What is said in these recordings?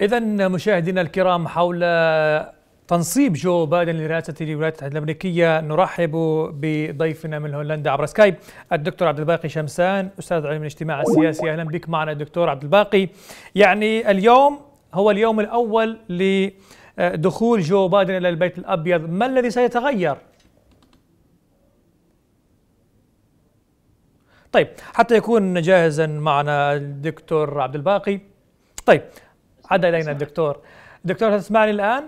إذا مشاهدينا الكرام حول تنصيب جو بايدن لرئاسة الولايات المتحدة الأمريكية نرحب بضيفنا من هولندا عبر سكايب الدكتور عبد الباقي شمسان أستاذ علم الاجتماع السياسي. أهلا بك معنا دكتور عبد الباقي. يعني اليوم هو اليوم الأول لدخول جو بايدن إلى البيت الأبيض. ما الذي سيتغير؟ طيب حتى يكون جاهزا معنا الدكتور عبد الباقي. طيب عاد الينا الدكتور دكتور. تسمعني الآن؟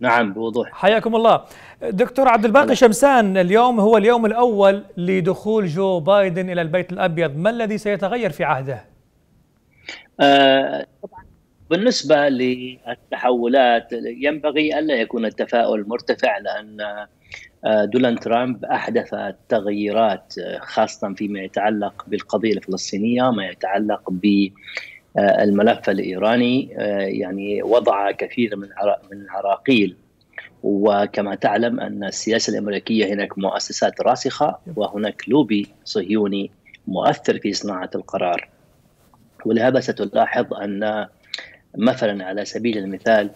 نعم بوضوح. حياكم الله. دكتور عبد الباقي شمسان اليوم هو اليوم الأول لدخول جو بايدن إلى البيت الأبيض. ما الذي سيتغير في عهده؟ آه طبعا بالنسبة للتحولات ينبغي الا يكون التفاؤل مرتفع لأن آه، دونالد ترامب أحدث تغييرات آه، خاصة فيما يتعلق بالقضية الفلسطينية ما يتعلق ب الملف الإيراني يعني وضع كثير من من العراقيل وكما تعلم أن السياسة الأمريكية هناك مؤسسات راسخة وهناك لوبي صهيوني مؤثر في صناعة القرار. ولهذا ستلاحظ أن مثلا على سبيل المثال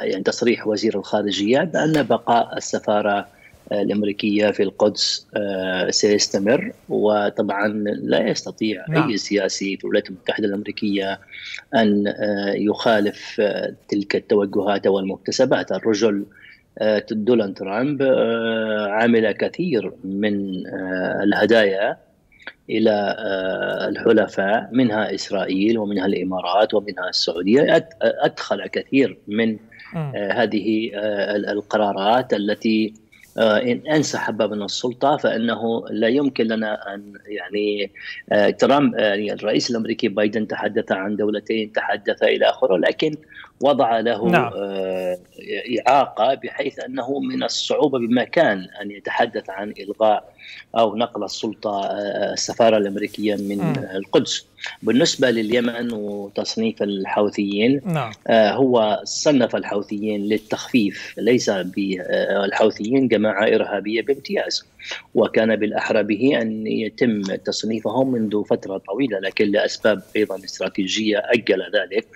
يعني تصريح وزير الخارجية بأن بقاء السفارة الأمريكية في القدس آه، سيستمر وطبعا لا يستطيع نعم. اي سياسي في الولايات المتحدة الأمريكية أن آه، يخالف آه، تلك التوجهات والمكتسبات. الرجل دونالد ترامب عمل كثير من الهدايا إلى الحلفاء منها إسرائيل ومنها الإمارات ومنها السعودية. أدخل كثير من هذه القرارات التي آه، إن انسحب من السلطة فإنه لا يمكن لنا أن يعني آه، ترامب يعني الرئيس الأمريكي بايدن تحدث عن دولتين تحدث إلى آخره لكن وضع له نعم. إعاقة بحيث أنه من الصعوبة بمكان أن يتحدث عن إلغاء أو نقل السلطة السفارة الأمريكية من م. القدس بالنسبة لليمن وتصنيف الحوثيين نعم. هو صنف الحوثيين للتخفيف ليس بالحوثيين جماعة إرهابية بامتياز وكان بالأحرى به أن يتم تصنيفهم منذ فترة طويلة لكن لأسباب أيضا استراتيجية أجل ذلك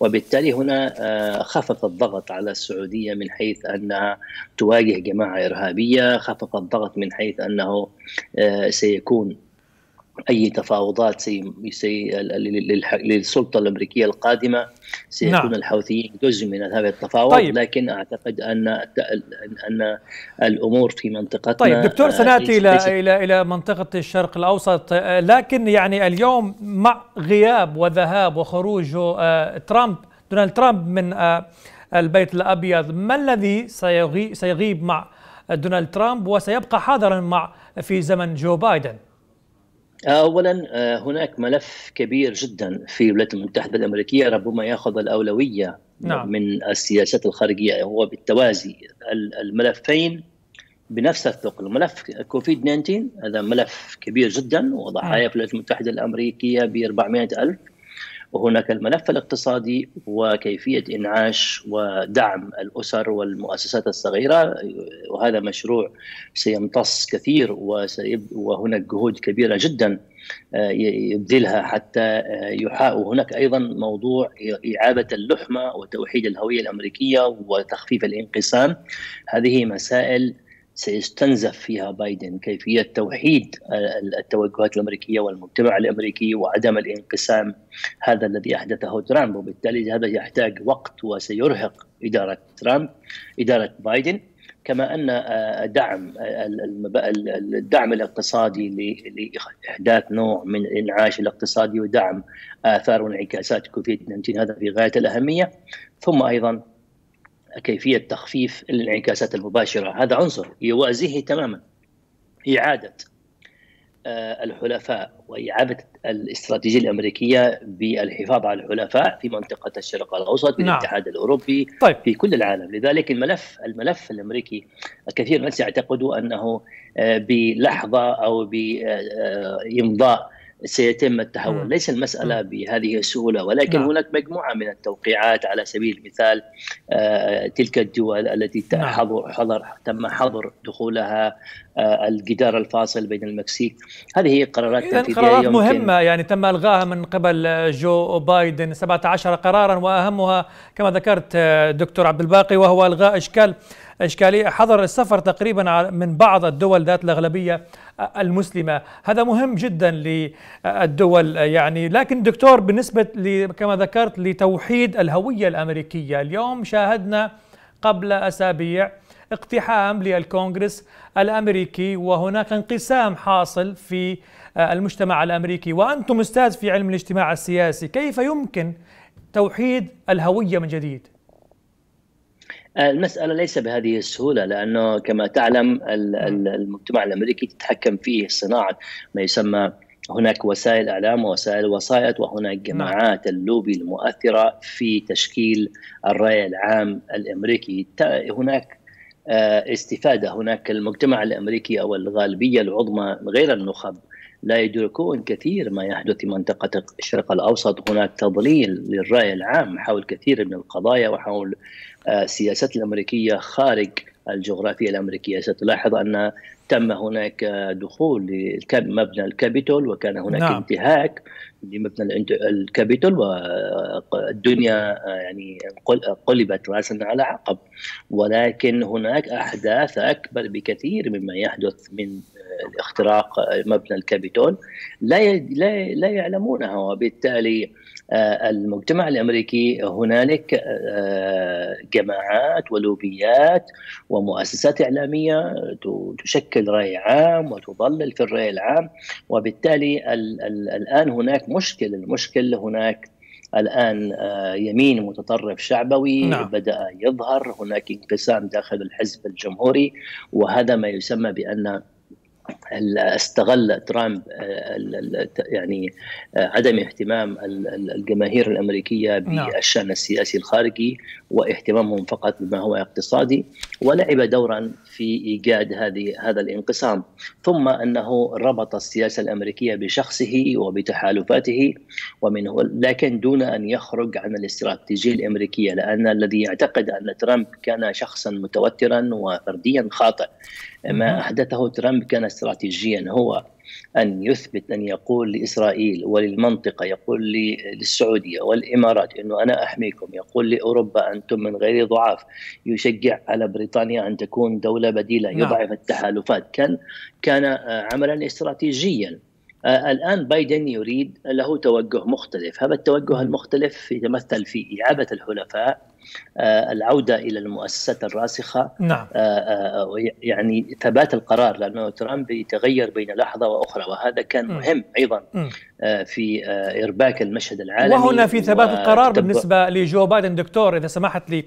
وبالتالي هنا آه، خفف الضغط على السعودية من حيث أنها تواجه جماعة إرهابية خفف الضغط من حيث أنه آه، سيكون أي تفاوضات سي سي للسلطة الأمريكية القادمة سيكون نعم. الحوثيين جزء من هذا التفاوض طيب. لكن أعتقد أن ان الأمور في منطقتنا طيب دكتور سنأتي إلى إلى إلى منطقة الشرق الأوسط لكن يعني اليوم مع غياب وذهاب وخروج آه، ترامب دونالد ترامب من آه، البيت الأبيض ما الذي سيغيب مع دونالد ترامب وسيبقى حاضرا مع في زمن جو بايدن اولا آه، هناك ملف كبير جدا في الولايات المتحدة الأمريكية ربما يأخذ الأولوية نعم. من السياسات الخارجية هو بالتوازي الملفين بنفس الثقل ملف كوفيد 19 هذا ملف كبير جدا وضحايا نعم. في الولايات المتحدة الأمريكية ب 400 ألف وهناك الملف الاقتصادي وكيفية إنعاش ودعم الأسر والمؤسسات الصغيرة وهذا مشروع سيمتص كثير وهناك جهود كبيرة جدا آه، يبذلها حتى آه، يحاء وهناك أيضا موضوع اعاده اللحمة وتوحيد الهوية الأمريكية وتخفيف الانقسام. هذه مسائل سيستنزف فيها بايدن كيفية توحيد التوجهات الأمريكية والمجتمع الأمريكي وعدم الانقسام هذا الذي أحدثه ترامب. وبالتالي هذا يحتاج وقت وسيرهق إدارة ترامب إدارة بايدن كما أن دعم الدعم الاقتصادي لإحداث نوع من الإنعاش الاقتصادي ودعم آثار وانعكاسات كوفيد 19 هذا في غاية الأهمية. ثم أيضا كيفية تخفيف الانعكاسات المباشرة هذا عنصر يوازيه تماما إعادة آه، الحلفاء وإعادة الاستراتيجية الأمريكية بالحفاظ على الحلفاء في منطقة الشرق الأوسط في نعم. الاتحاد الأوروبي طيب. في كل العالم لذلك الملف الملف الأمريكي كثير من الناس يعتقدوا أنه آه، بلحظة أو بإمضاء سيتم التحول م. ليس المسألة. بهذه السهولة ولكن نعم. هناك مجموعة من التوقيعات على سبيل المثال آه تلك الدول التي نعم. حضر, حضر تم حظر دخولها الجدار الفاصل بين المكسيك. هذه هي قرارات تنفيذية قرارات مهمة يعني تم إلغاها من قبل جو بايدن 17 قرارا وأهمها كما ذكرت دكتور عبد الباقي وهو إلغاء اشكال إشكالية حظر السفر تقريبا من بعض الدول ذات الأغلبية المسلمة. هذا مهم جدا للدول يعني لكن دكتور بالنسبة كما ذكرت لتوحيد الهوية الأمريكية. اليوم شاهدنا قبل أسابيع اقتحام للكونغرس الأمريكي وهناك انقسام حاصل في المجتمع الأمريكي وأنتم أستاذ في علم الاجتماع السياسي كيف يمكن توحيد الهوية من جديد؟ المسألة ليس بهذه السهولة لأنه كما تعلم المجتمع الأمريكي تتحكم فيه صناعة ما يسمى هناك وسائل إعلام ووسائل وسائط وهناك نعم. جماعات اللوبي المؤثرة في تشكيل الرأي العام الأمريكي هناك آه، استفادة. هناك المجتمع الأمريكي أو الغالبية العظمى غير النخب. لا يدركون كثير ما يحدث في منطقة الشرق الأوسط. هناك تضليل للرأي العام حول كثير من القضايا وحول السياسات آه، الأمريكية خارج الجغرافيا الأمريكية. ستلاحظ أن تم هناك دخول لمبنى الكابيتول وكان هناك نعم. انتهاك لمبنى الكابيتول والدنيا يعني قلبت راسا على عقب. ولكن هناك أحداث أكبر بكثير مما يحدث من اختراق مبنى الكابيتول. لا لا يعلمونها وبالتالي المجتمع الأمريكي هنالك آه، جماعات ولوبيات ومؤسسات إعلامية تشكل رأي عام وتضلل في الرأي العام وبالتالي الآن هناك مشكل المشكل هناك الآن آه، يمين متطرف شعبوي نعم. بدأ يظهر هناك انقسام داخل الحزب الجمهوري وهذا ما يسمى بأن استغل ترامب آه، يعني آه، عدم اهتمام الجماهير الأمريكية نعم. بالشأن السياسي الخارجي واهتمامهم فقط بما هو اقتصادي ولعب دورا في إيجاد هذه هذا الانقسام ثم أنه ربط السياسة الأمريكية بشخصه وبتحالفاته ومنه لكن دون أن يخرج عن الاستراتيجية الأمريكية لأن الذي يعتقد أن ترامب كان شخصا متوترا وفرديا خاطئ ما أحدثه ترامب كان استراتيجيا هو أن يثبت أن يقول لإسرائيل وللمنطقة يقول للسعودية والإمارات إنه أنا أحميكم يقول لاوروبا أنتم من غير ضعاف يشجع على بريطانيا أن تكون دولة بديلة نعم. يضعف التحالفات. كان كان عملا استراتيجيا. آه، الآن بايدن يريد له توجه مختلف، هذا التوجه المختلف يتمثل في إعادة الحلفاء آه، العودة إلى المؤسسات الراسخة. نعم. آه، يعني ثبات القرار لأنه ترامب يتغير بين لحظة وأخرى وهذا كان مهم أيضا في إرباك المشهد العالمي. وهنا في ثبات القرار بالنسبة لجو بايدن. دكتور إذا سمحت لي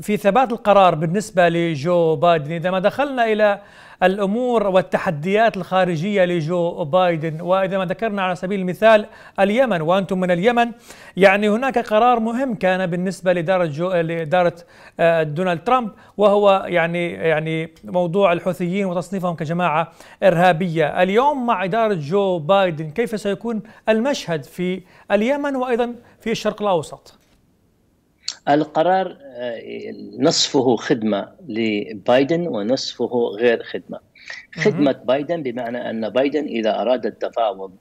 في ثبات القرار بالنسبة لجو بايدن. إذا ما دخلنا إلى الأمور والتحديات الخارجية لجو بايدن وإذا ما ذكرنا على سبيل المثال اليمن وأنتم من اليمن يعني هناك قرار مهم كان بالنسبة لإدارة جو لإدارة آه، دونالد ترامب وهو يعني يعني موضوع الحوثيين وتصنيفهم كجماعة إرهابية. اليوم مع إدارة جو بايدن كيف سيكون المشهد في اليمن وأيضا في الشرق الأوسط؟ القرار آه، نصفه خدمة لبايدن ونصفه غير خدمة. خدمة بايدن بمعنى أن بايدن إذا أراد التفاوض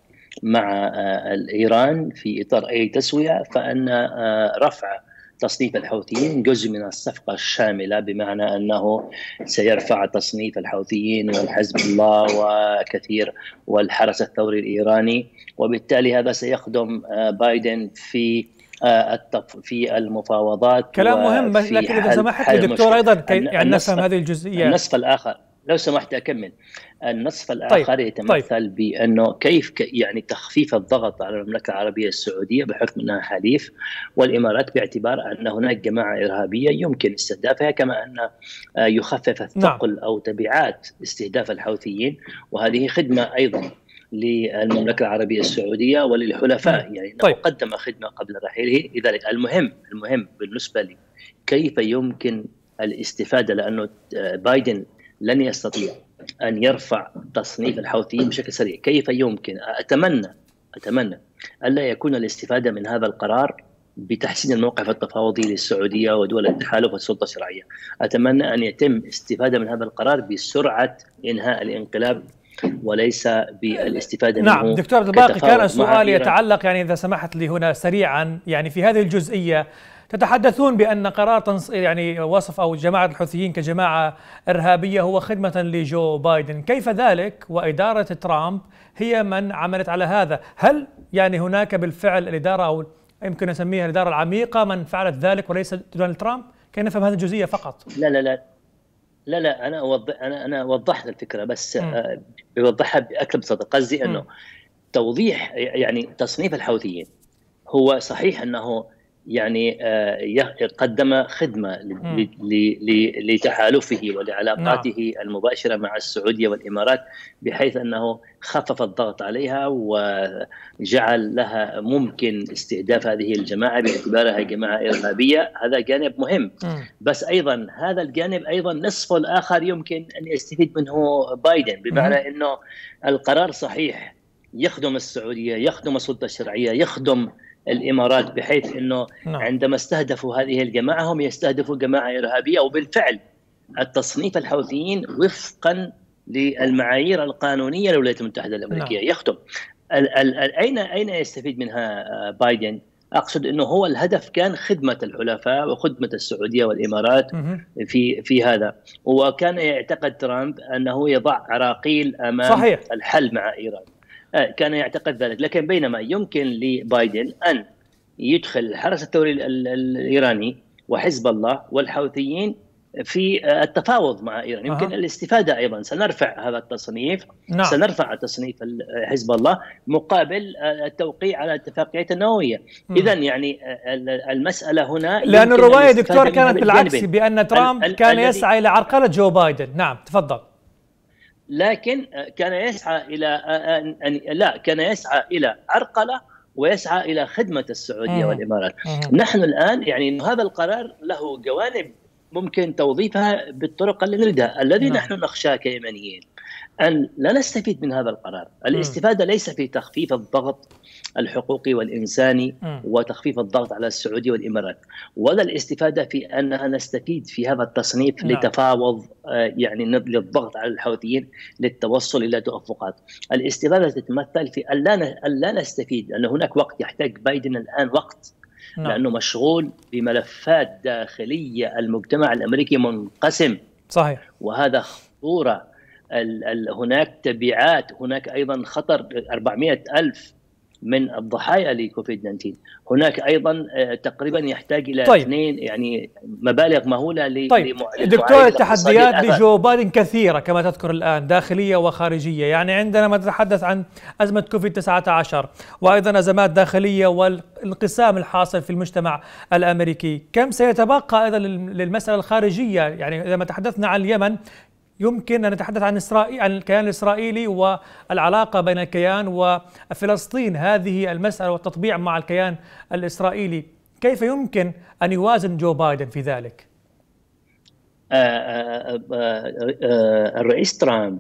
مع آه، ايران في إطار أي تسوية فأن آه، رفع تصنيف الحوثيين جزء من الصفقة الشاملة بمعنى أنه سيرفع تصنيف الحوثيين والحزب الله وكثير والحرس الثوري الإيراني وبالتالي هذا سيخدم بايدن في في المفاوضات كلام مهم لكن إذا سمحت لي دكتور أيضا يعني نفهم هذه الجزئيه النصف الآخر لو سمحت أكمل النصف طيب، الآخر طيب. يتمثل طيب. بأنه كيف يعني تخفيف الضغط على المملكة العربية السعودية بحكم أنها حليف والإمارات باعتبار أن هناك جماعة إرهابية يمكن استهدافها كما أن آه، يخفف الثقل نعم. أو تبعات استهداف الحوثيين وهذه خدمة أيضا للمملكة العربية السعودية وللحلفاء. يعني انه طيب. قدم خدمه قبل رحيله لذلك المهم المهم بالنسبة لي كيف يمكن الاستفادة لأنه بايدن لن يستطيع أن يرفع تصنيف الحوثيين بشكل سريع، كيف يمكن؟ أتمنى أتمنى الا يكون الاستفادة من هذا القرار بتحسين الموقف التفاوضي للسعودية ودول التحالف والسلطة الشرعيه. أتمنى أن يتم استفادة من هذا القرار بسرعة إنهاء الانقلاب وليس بالاستفادة نعم منه دكتور الباقي كان سؤالي يتعلق يعني إذا سمحت لي هنا سريعا يعني في هذه الجزئية تتحدثون بأن قرار تنص... يعني وصف أو جماعة الحوثيين كجماعة إرهابية هو خدمة لجو بايدن، كيف ذلك وإدارة ترامب هي من عملت على هذا؟ هل يعني هناك بالفعل الإدارة أو يمكن نسميها الإدارة العميقة من فعلت ذلك وليس دونالد ترامب؟ كي نفهم هذه الجزئية فقط. لا لا لا لا لا أنا وضح أنا أنا وضحت الفكرة بس آه بوضحها باكثر بساطه قصدي إنه توضيح يعني تصنيف الحوثيين هو صحيح أنه يعني آه، قدم خدمة لتحالفه ولعلاقاته نعم. المباشرة مع السعودية والإمارات بحيث أنه خفف الضغط عليها وجعل لها ممكن استهداف هذه الجماعة باعتبارها جماعة إرهابية. هذا جانب مهم. بس أيضا هذا الجانب أيضا نصفه الآخر يمكن أن يستفيد منه بايدن بمعنى أنه القرار صحيح يخدم السعودية يخدم السلطة الشرعية يخدم الإمارات بحيث إنه نعم. عندما استهدفوا هذه الجماعة هم يستهدفوا جماعة إرهابية وبالفعل التصنيف الحوثيين وفقا للمعايير القانونية للولايات المتحدة الأمريكية نعم. يخدم اين أين يستفيد منها آه، بايدن؟ أقصد إنه هو الهدف كان خدمة الحلفاء وخدمة السعودية والإمارات في في هذا وكان يعتقد ترامب أنه يضع عراقيل أمام صحيح. الحل مع إيران كان يعتقد ذلك. لكن بينما يمكن لبايدن أن يدخل الحرس الثوري الإيراني وحزب الله والحوثيين في التفاوض مع إيران. يمكن أه. الاستفادة أيضا. سنرفع هذا التصنيف نعم. سنرفع تصنيف حزب الله مقابل التوقيع على الاتفاقيات النووية. اذا يعني المسألة هنا لأن الرواية دكتور كانت بالعكس بأن ترامب كان يسعى إلى عرقلة جو بايدن. نعم تفضل. لكن كان يسعى إلى ان لا كان يسعى إلى عرقلة ويسعى إلى خدمة السعودية والإمارات. نحن الآن يعني هذا القرار له جوانب ممكن توظيفها بالطرق اللي نريدها، الذي نعم. نحن نخشاه كيمنيين أن لا نستفيد من هذا القرار، الاستفادة ليس في تخفيف الضغط الحقوقي والإنساني م. وتخفيف الضغط على السعودية والإمارات ولا الاستفادة في أننا نستفيد في هذا التصنيف نعم. لتفاوض آه، يعني للضغط على الحوثيين للتوصل إلى توافقات الاستفادة تتمثل في أن لا, لا نستفيد أن هناك وقت يحتاج بايدن الآن وقت نعم. لأنه مشغول بملفات داخلية المجتمع الأمريكي منقسم صحيح وهذا خطورة هناك تبعات هناك أيضا خطر 400 ألف من الضحايا لكوفيد 19 هناك أيضا آه، تقريبا يحتاج إلى طيب. اثنين يعني مبالغ مهولة ل طيب. دكتور التحديات لجو بايدن كثيرة كما تذكر الآن داخلية وخارجية. يعني عندما نتحدث عن أزمة كوفيد 19 وأيضا أزمات داخلية والانقسام الحاصل في المجتمع الأمريكي. كم سيتبقى أيضا للمسألة الخارجية؟ يعني إذا ما تحدثنا عن اليمن يمكن أن نتحدث عن إسرائيل عن الكيان الإسرائيلي والعلاقة بين الكيان وفلسطين. هذه المسألة والتطبيع مع الكيان الإسرائيلي. كيف يمكن أن يوازن جو بايدن في ذلك؟ آه، آه، آه، الرئيس ترامب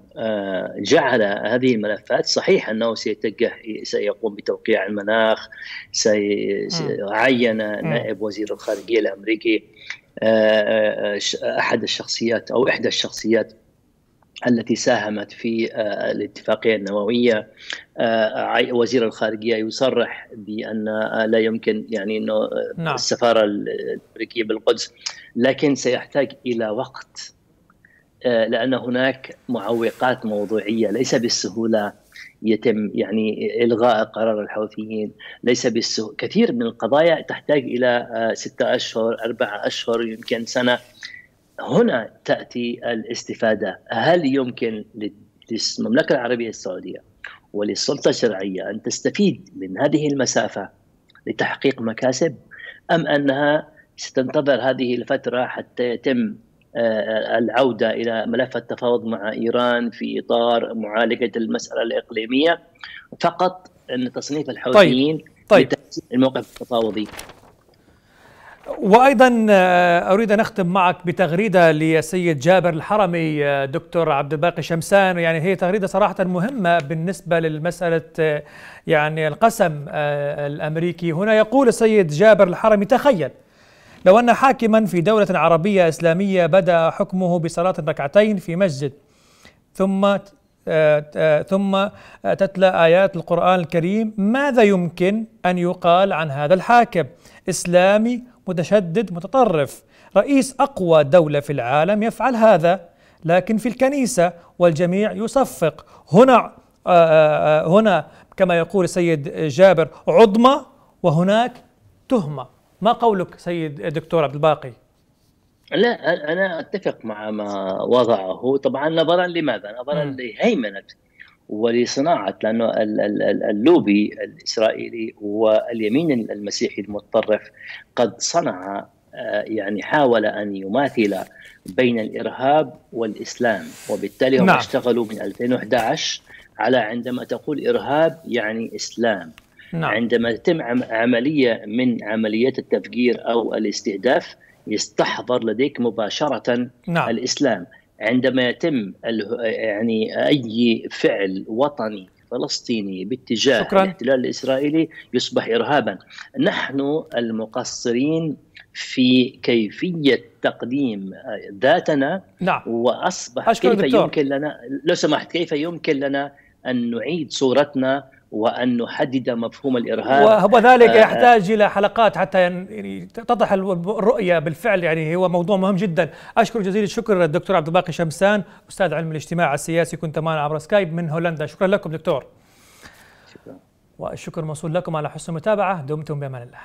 جعل هذه الملفات. صحيح أنه سيتجه سيقوم بتوقيع المناخ سيعين نائب وزير الخارجية الأمريكي أحد الشخصيات أو إحدى الشخصيات التي ساهمت في آه، الاتفاقية النووية. آه، وزير الخارجية يصرح بأن آه، لا يمكن يعني إنه نعم. السفارة الأمريكية بالقدس لكن سيحتاج إلى وقت لأن هناك معوقات موضوعية. ليس بالسهولة يتم يعني إلغاء قرار الحوثيين. ليس بالسهوله كثير من القضايا تحتاج إلى ستة أشهر أربعة أشهر يمكن سنة. هنا تأتي الاستفادة هل يمكن للمملكة العربية السعودية وللسلطة الشرعية أن تستفيد من هذه المسافة لتحقيق مكاسب أم أنها ستنتظر هذه الفترة حتى يتم آه، العودة إلى ملف التفاوض مع إيران في إطار معالجة المسألة الإقليمية فقط أن تصنيف الحوثيين طيب. طيب. الموقف التفاوضي وأيضا آه، أريد أن أختم معك بتغريدة للسيد جابر الحرمي آه، دكتور عبد الباقي شمسان. يعني هي تغريدة صراحة مهمة بالنسبة للمساله آه، يعني القسم الأمريكي. هنا يقول السيد جابر الحرمي تخيل لو أن حاكما في دولة عربية إسلامية بدأ حكمه بصلاة ركعتين في مسجد ثم ثم تتلى آيات القرآن الكريم ماذا يمكن أن يقال عن هذا الحاكم؟ إسلامي متشدد متطرف. رئيس أقوى دولة في العالم يفعل هذا لكن في الكنيسة والجميع يصفق. هنا آه، آه، آه، هنا كما يقول السيد جابر عظمه وهناك تهمة. ما قولك سيد دكتور عبد الباقي؟ لا أنا أتفق مع ما وضعه. طبعا نظرا لماذا؟ نظرا لهيمنة ولصناعة لأنه اللوبي الإسرائيلي واليمين المسيحي المتطرف قد صنع آه، يعني حاول أن يماثل بين الإرهاب والإسلام وبالتالي هم نعم. اشتغلوا من 2011 على عندما تقول إرهاب يعني إسلام نعم. عندما تتم عملية من عمليات التفجير أو الاستهداف يستحضر لديك مباشرة نعم. الإسلام عندما يتم يعني أي فعل وطني فلسطيني باتجاه شكرا. الاحتلال الإسرائيلي يصبح ارهابا نحن المقصرين في كيفية تقديم ذاتنا نعم. وأصبح كيف دكتور. يمكن لنا لو سمحت كيف يمكن لنا أن نعيد صورتنا وأن نحدد مفهوم الإرهاب. وذلك آه يحتاج إلى حلقات حتى يعني تتضح الرؤية بالفعل يعني هو موضوع مهم جدا. أشكر جزيل الشكر الدكتور عبد الباقي شمسان أستاذ علم الاجتماع السياسي كنت معنا عبر سكايب من هولندا. شكرا لكم دكتور. شكرا. والشكر موصول لكم على حسن المتابعة. دمتم بأمان الله.